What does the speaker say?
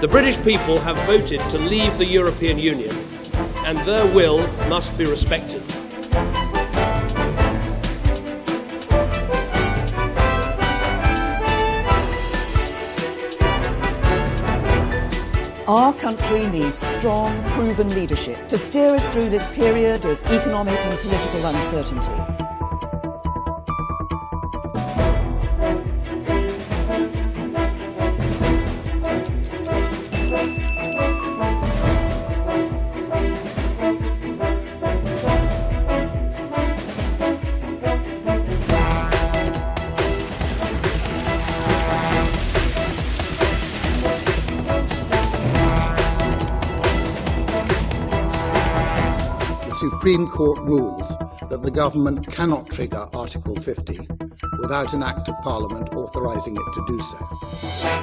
The British people have voted to leave the European Union, and their will must be respected. Our country needs strong, proven leadership to steer us through this period of economic and political uncertainty. Supreme Court rules that the government cannot trigger Article 50 without an Act of Parliament authorising it to do so.